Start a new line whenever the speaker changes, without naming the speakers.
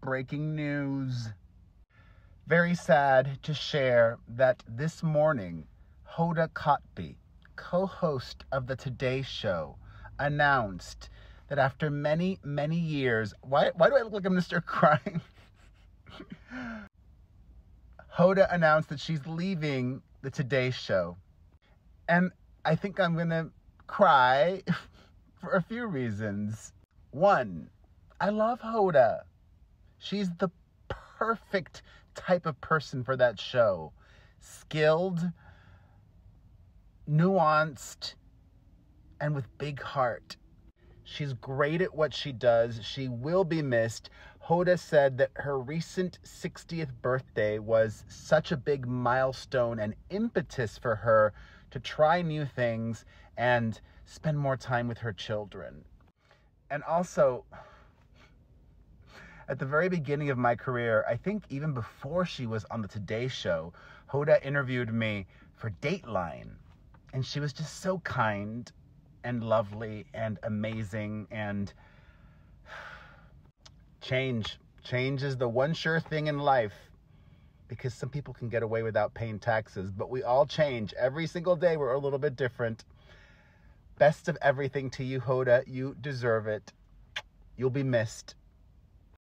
breaking news. Very sad to share that this morning, Hoda Kotb, co host of the Today Show, announced that after many, many years, why, why do I look like I'm gonna start crying? Hoda announced that she's leaving the Today Show. And I think I'm gonna cry for a few reasons. One, I love Hoda. She's the perfect type of person for that show. Skilled, nuanced, and with big heart. She's great at what she does. She will be missed. Hoda said that her recent 60th birthday was such a big milestone and impetus for her to try new things and spend more time with her children. And also, at the very beginning of my career, I think even before she was on the Today Show, Hoda interviewed me for Dateline. And she was just so kind and lovely and amazing and change. Change is the one sure thing in life because some people can get away without paying taxes, but we all change. Every single day, we're a little bit different. Best of everything to you, Hoda. You deserve it. You'll be missed.